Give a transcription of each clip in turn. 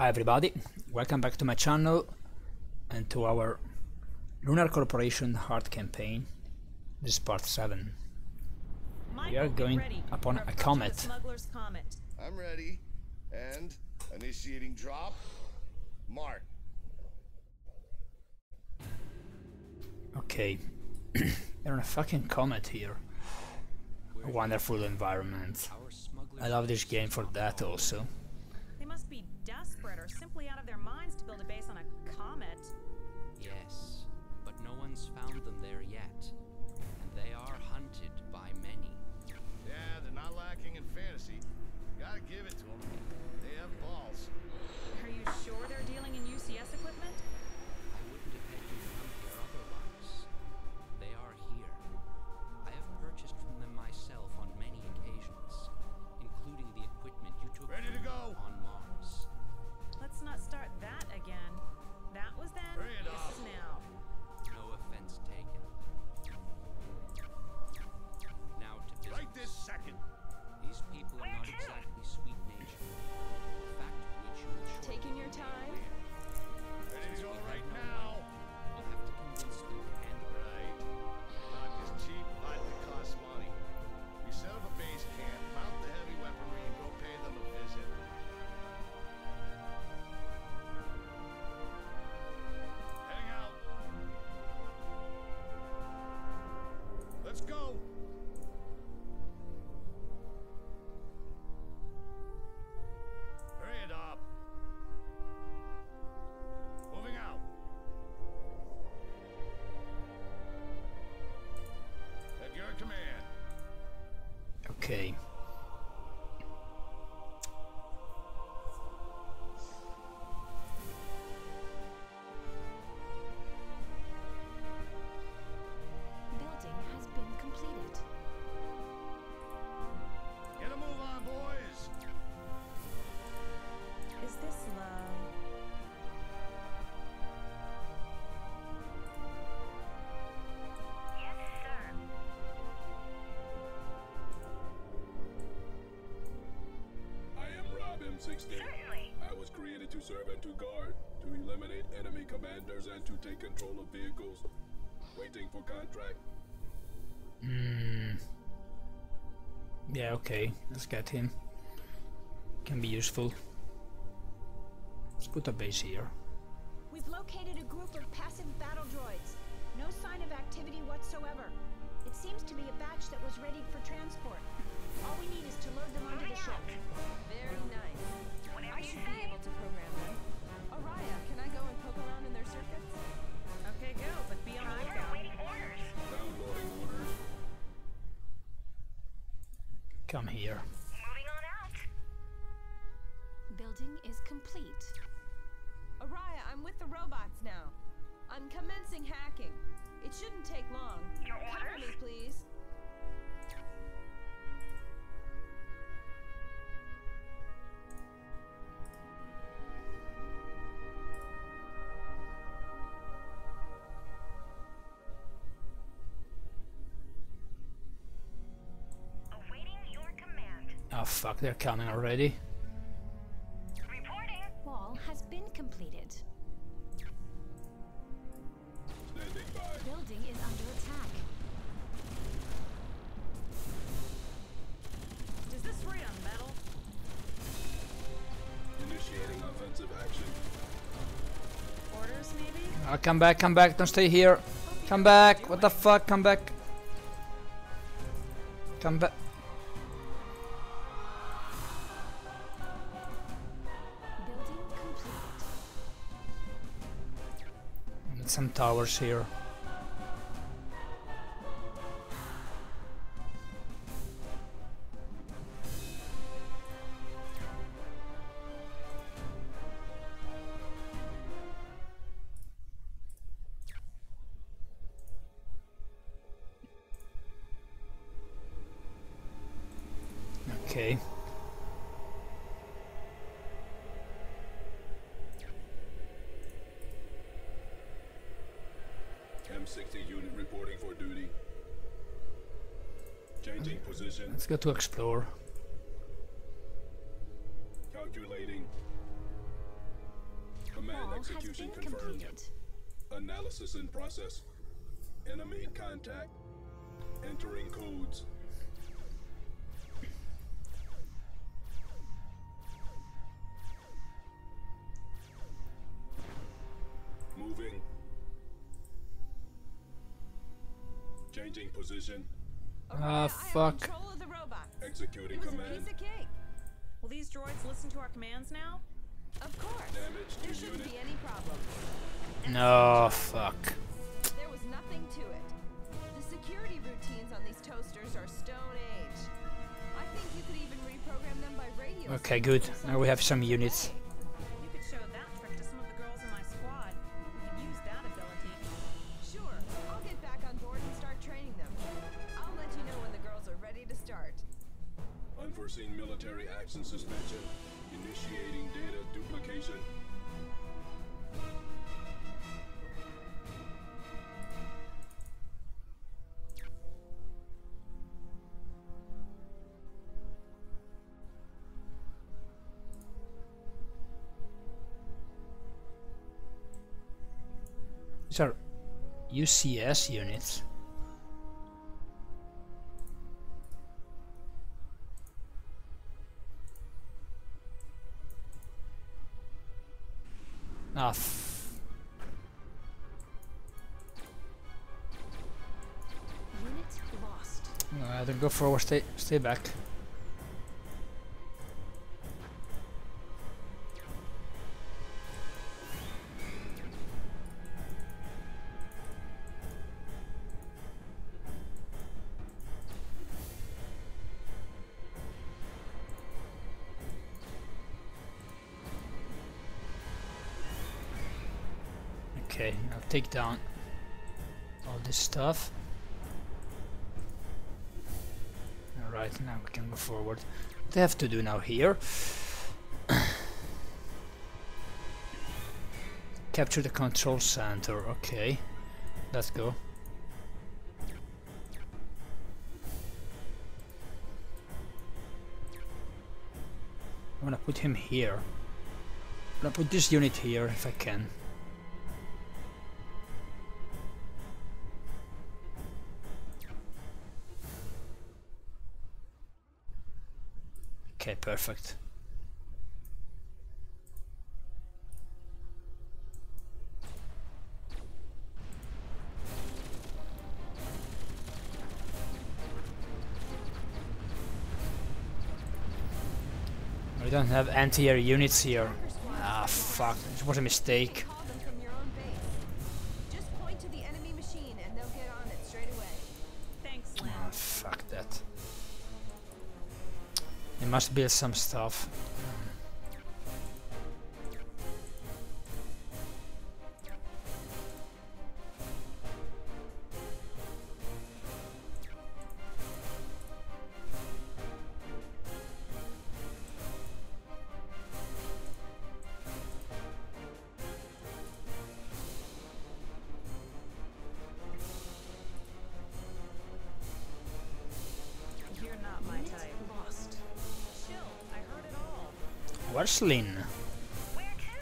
Hi everybody, welcome back to my channel and to our Lunar Corporation Heart campaign. This is part 7. Michael, We are going upon a comet. comet. I'm ready. And initiating drop. Mark. Okay, we're on a fucking comet here. A wonderful environment. I love this game for that also. Simply out of their minds Okay. 16. Certainly. I was created to serve and to guard, to eliminate enemy commanders, and to take control of vehicles. Waiting for contract. Hmm. Yeah, okay. Let's get him. Can be useful. Let's put a base here. We've located a group of passive battle droids. No sign of activity whatsoever. It seems to be a batch that was readied for transport. All we need is to load them onto the ship. Very nice. I should be able to program them. Ariah, can I go and poke around in their circuits? Okay, go, but be on the lookout. Downloading orders. Come here. Building is complete. Ariah, I'm with the robots now. I'm commencing hacking. It shouldn't take long. Your orders? Cover me, please. Oh fuck, they're coming already. Reporting. Wall has been completed. Standing by. Building is under attack. Is this right on metal? Initiating offensive action. Orders, maybe? Oh, come back, come back, don't stay here. Come back, what the fuck, come back. Come back. Towers here. Go to explore. Calculating. Command wall has execution been confirmed. completed. Analysis in process. Enemy contact. Entering codes. Moving. Changing position. Ah, Orion, I fuck. Control of the. Executing It was a piece of cake. Will these droids listen to our commands now? Of course. Damage to There shouldn't unit. be any problem. No, fuck. There was nothing to it. The security routines on these toasters are stone age. I think you could even reprogram them by radio. Okay, good. Now we have some some units. Action suspension. Initiating data duplication. These are UCS units. Ah, lost. uh, don't go forward. Stay, stay back. Take down all this stuff. Alright, now we can move forward. What I have to do now here? Capture the control center, okay. Let's go. I'm gonna put him here. I'm gonna put this unit here if I can. Okay, perfect. We don't have anti-air units here. Ah, fuck. Was a mistake. Must build some stuff. Where's Lynn? Where to?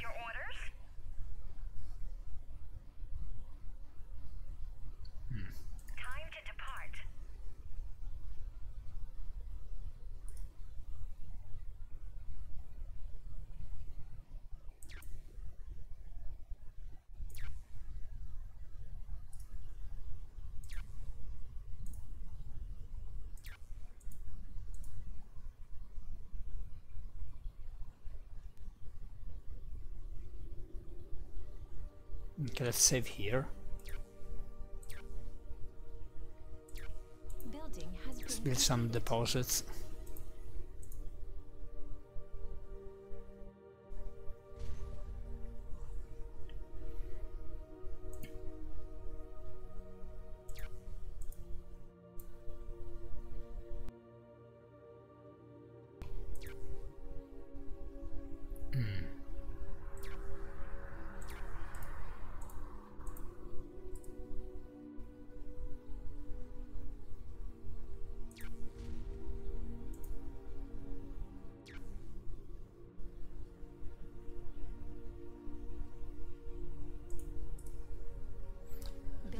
Your orders? Time to depart. Okay, let's save here. Building has Let's build some deposits.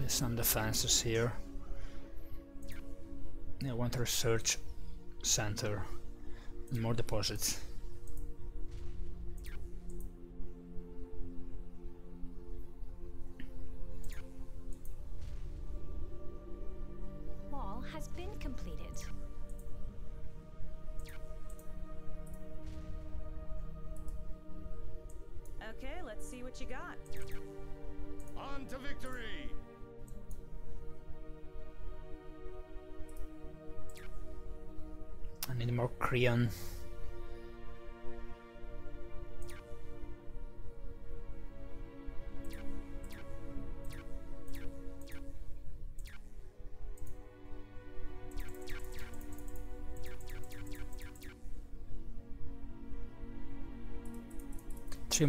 Some defenses here. I want a research center more deposits.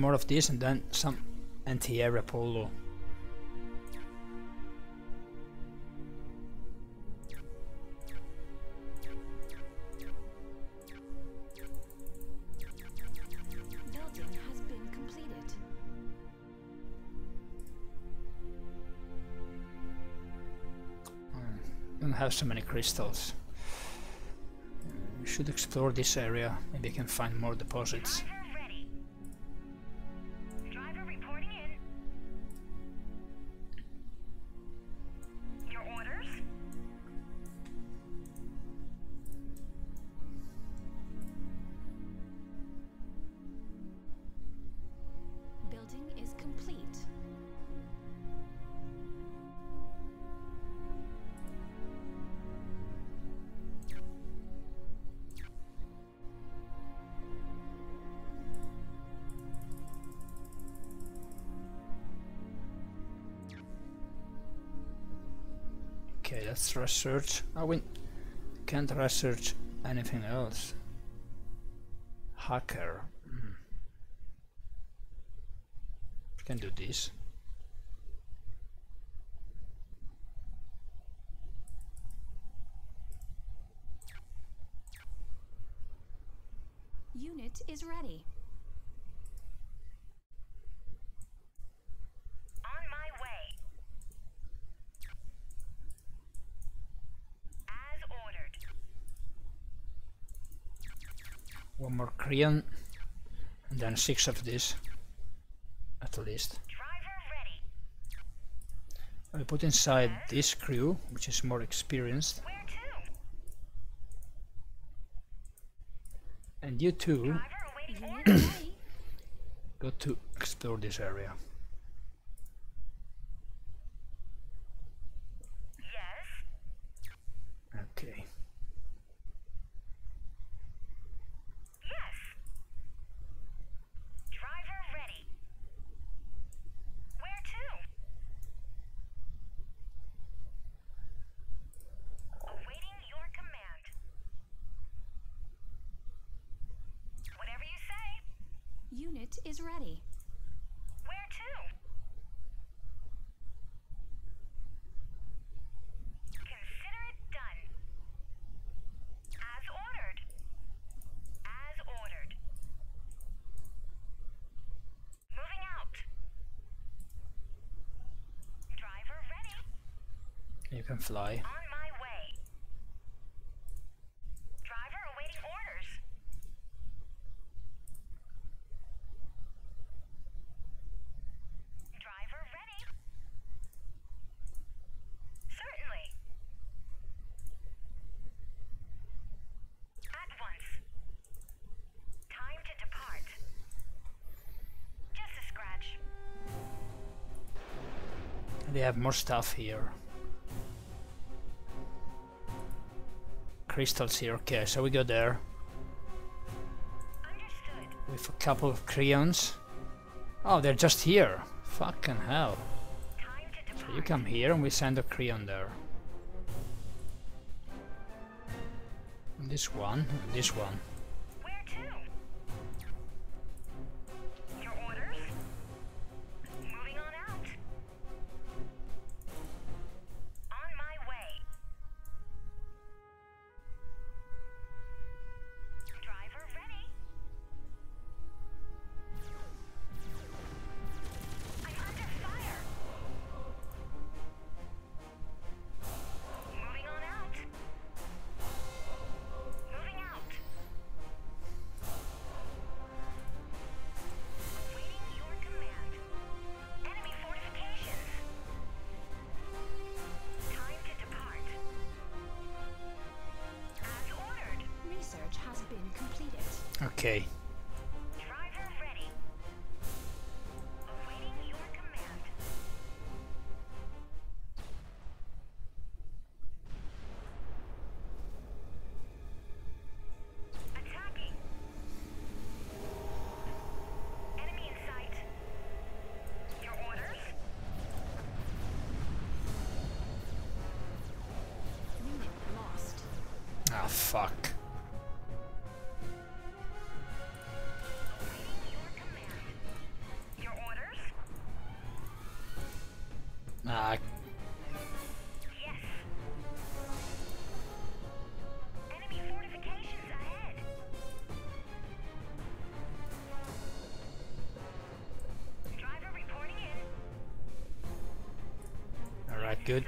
More of these and then some anti-air Apollo. Building has been completed. Hmm, don't have so many crystals. We should explore this area. Maybe I can find more deposits. Let's research. Oh, we can't research anything else. Hacker. We can do this. Unit is ready. On my way. As ordered. One more crayon. And then six of this. At least. I put inside this crew, which is more experienced. And you two Driver awaiting Unit orders. ready. go to explore this area. yes. Okay. Yes. Driver ready. Where to? Awaiting your command. Whatever you say. Unit is ready. Where to? Consider it done. As ordered. As ordered. Moving out. Driver ready. You can fly. On my way. Driver awaiting orders. Driver ready. Certainly. At once. Time to depart. Just a scratch. They have more stuff here. Crystals here. Okay, so we go there Understood. with a couple of crayons. Oh, they're just here. Fucking hell. So you come here and we send a crayon there. This one, this one. Okay. good.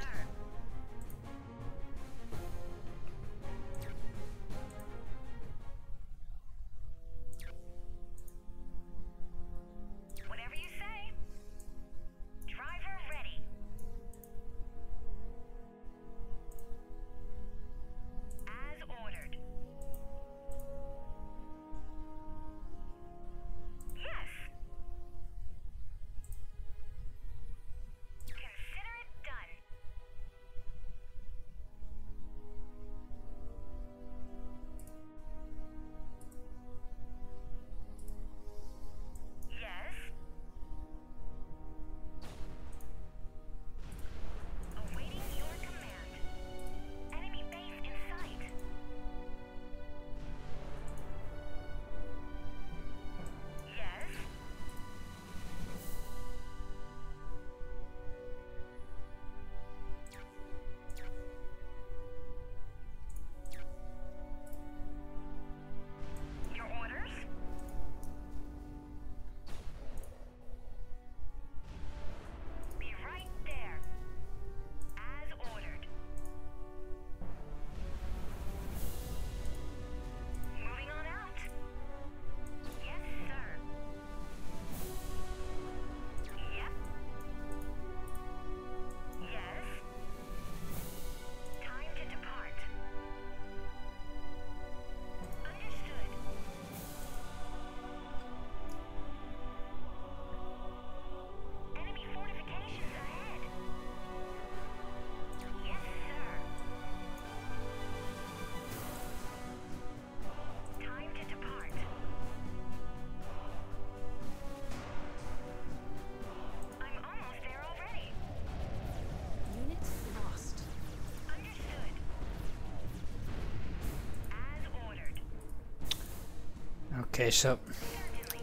Okay, so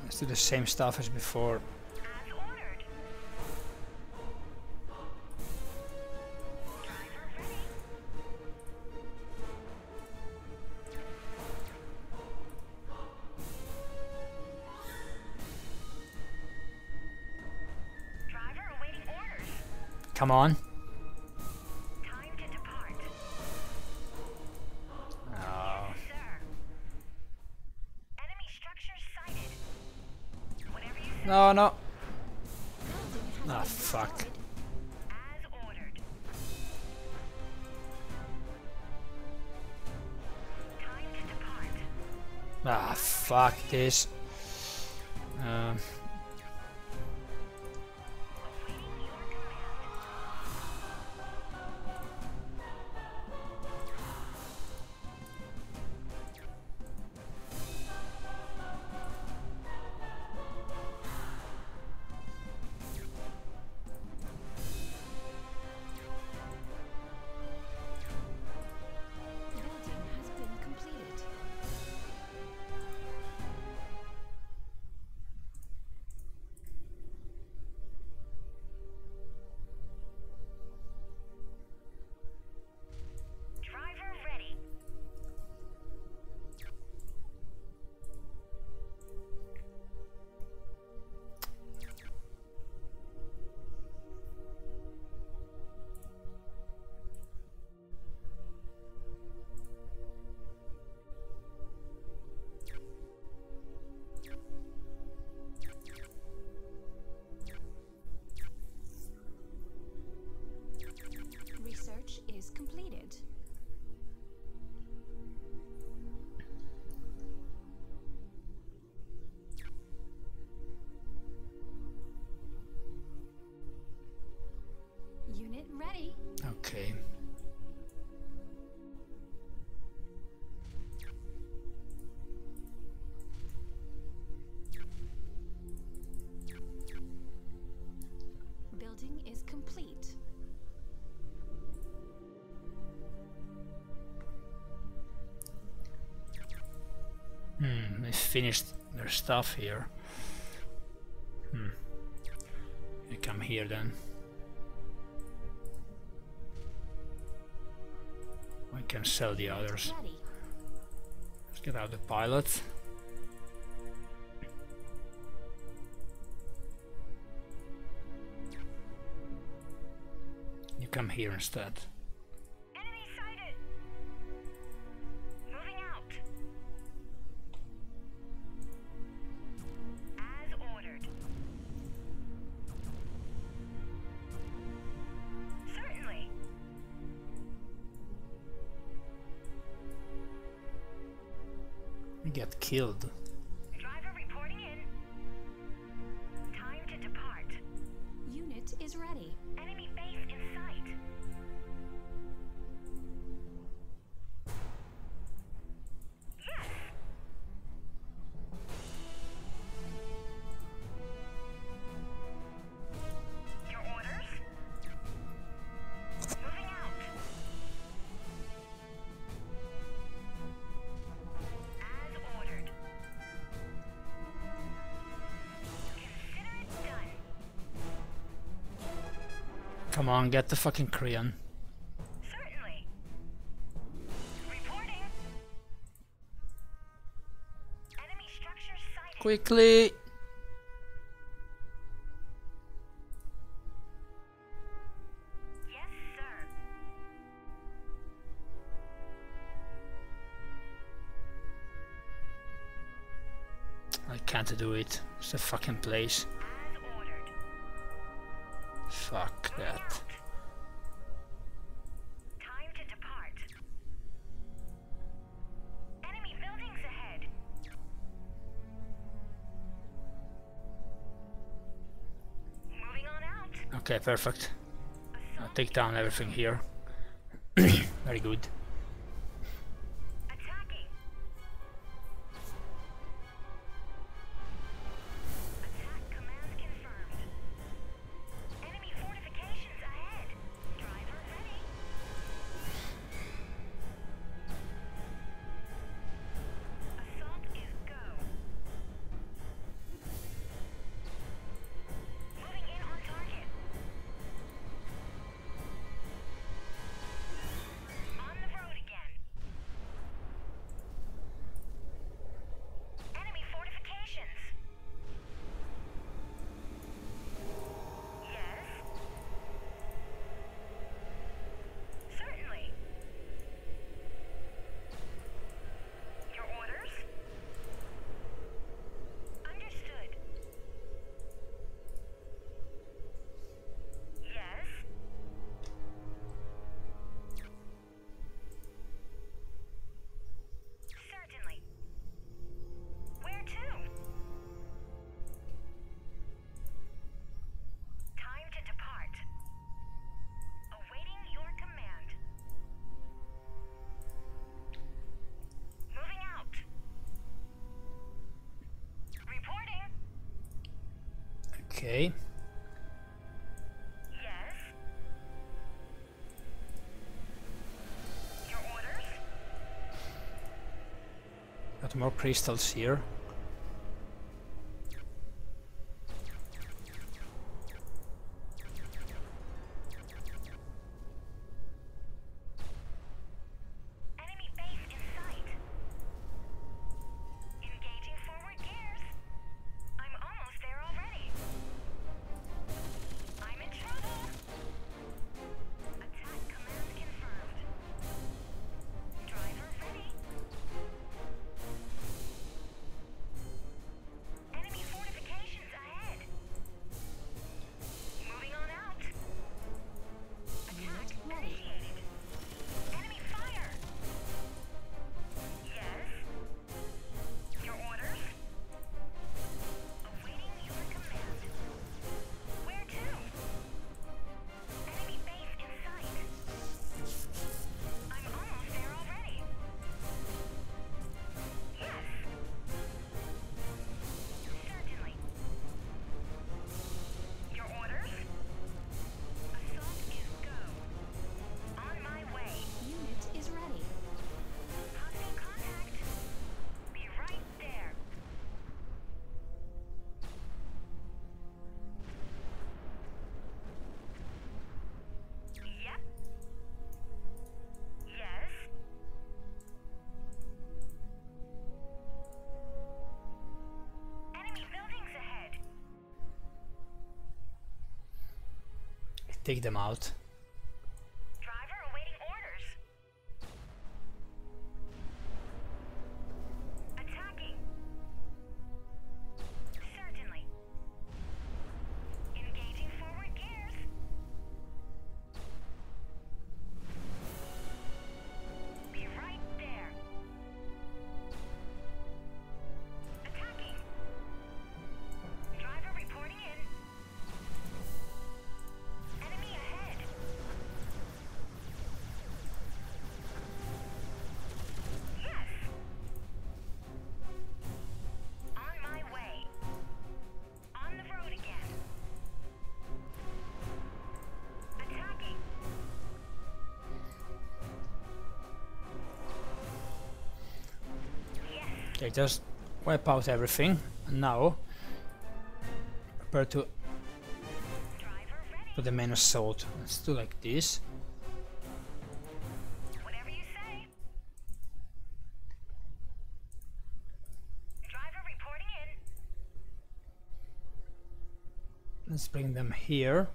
let's do the same stuff as before. Come on. No, no. Ah, oh, fuck. Ah, fuck this. Um. completed. They finished their stuff here. Hmm. You come here then. We can sell the others. Let's get out the pilot. You come here instead. Get killed. Come on, get the fucking Korean. Certainly. Reporting. Enemy structure sighted. Quickly! Yes, sir. I can't do it. It's a fucking place. Okay, perfect. I'll take down everything here. Very good. Okay. Yes. Your orders? Got more crystals here. Take them out. Okay, just wipe out everything. And now, prepare to put the main assault. Let's do like this. Whatever you say. Driver reporting in. Let's bring them here.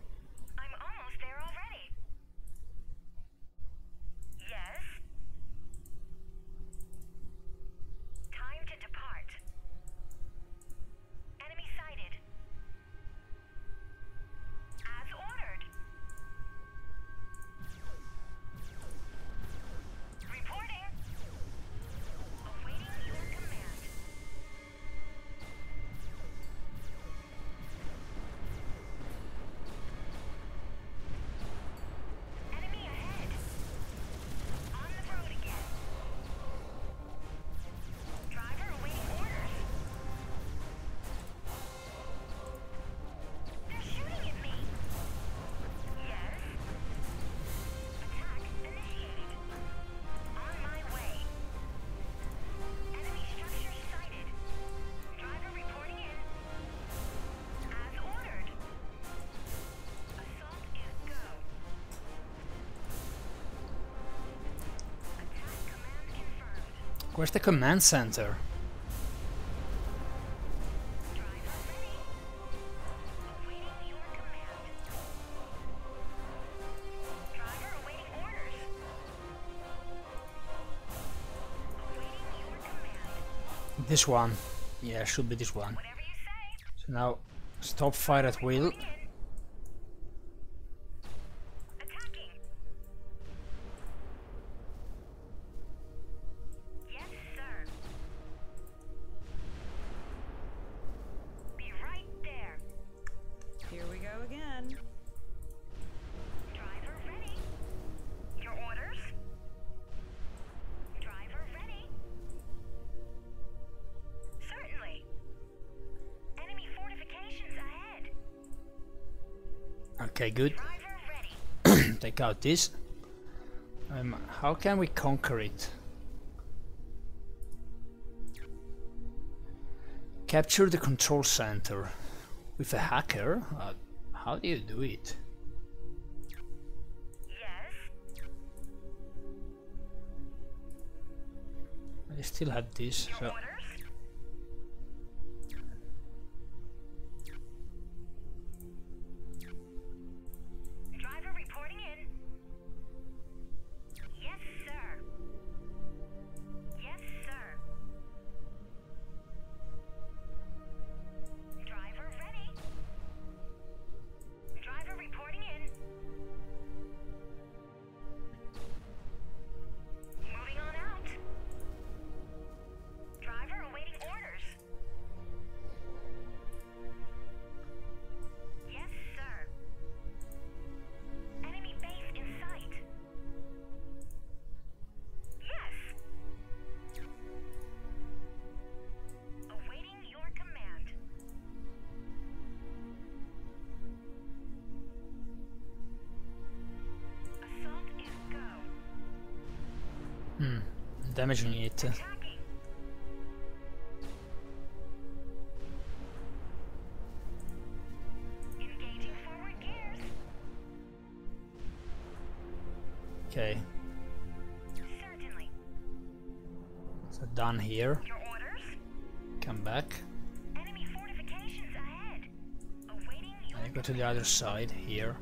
Where's the command center? Driver ready. Awaiting your command. Driver awaiting orders. Awaiting your command. This one. Yeah, should be this one. Whatever you say. So now, stop fire at will. Again. Driver ready. Your orders? Driver ready. Certainly. Enemy fortifications ahead. Okay, good. Take out this. Um, how can we conquer it? Capture the control center. With a hacker? Uh, how do you do it? Yes. I still have this, Your so orders? Damaging it. Attacking. Engaging forward gears. Okay, so done here. Come back. Enemy fortifications ahead. Awaiting your I go to the other side here.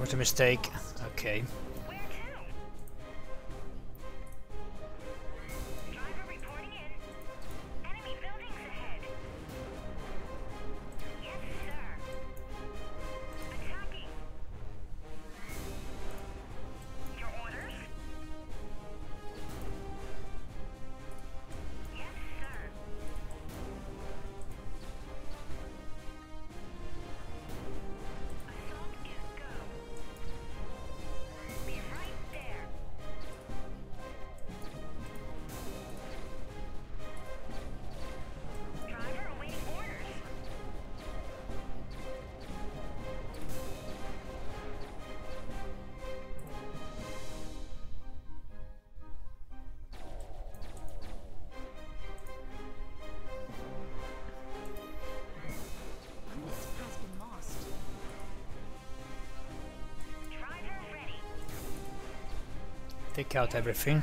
It a mistake. Okay. Take out everything.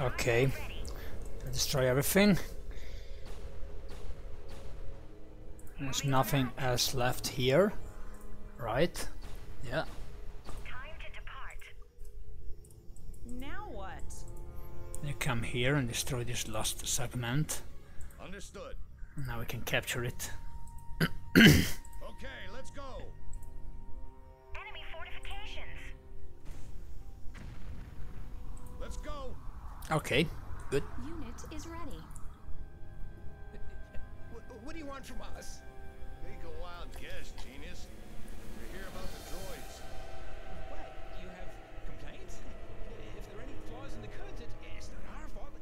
Okay. Destroy everything. There's nothing else left here. Right? Yeah. Time to depart. Now what? You come here and destroy this last segment. Understood. Now we can capture it. Okay, good. Unit is ready. What, what do you want from us? Take a wild guess, genius. We're here about the droids. What? You have complaints? If there are any flaws in the code, it, it's not our fault.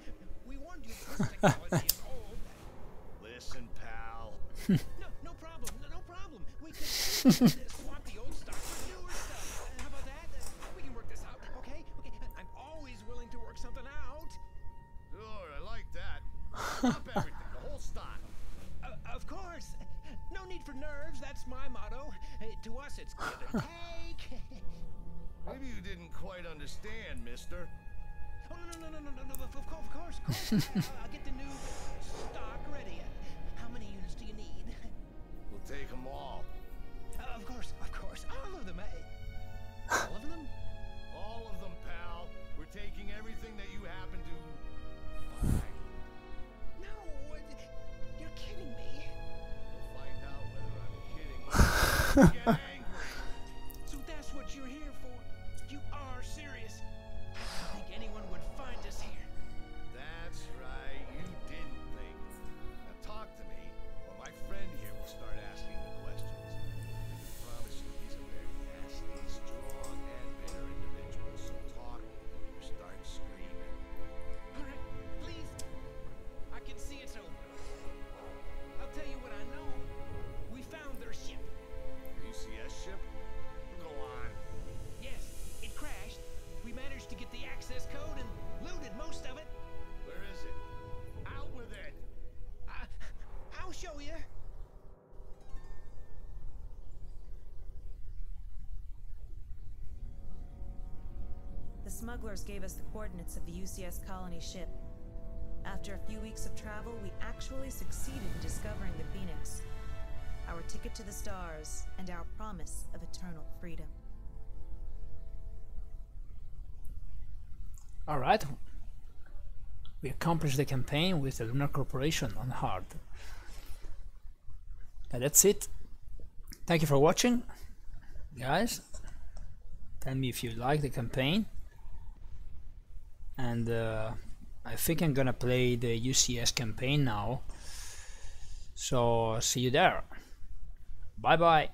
We warned you that this technology is old. Listen, pal. No, no problem. No, no problem. We could uh, swap smugglers gave us the coordinates of the UCS colony ship. After a few weeks of travel, we actually succeeded in discovering the Phoenix. Our ticket to the stars and our promise of eternal freedom. Alright. We accomplished the campaign with the Lunar Corporation on hard. And that's it. Thank you for watching, guys. Tell me if you like the campaign. And uh, I think I'm gonna play the UCS campaign now. So see you there. Bye bye.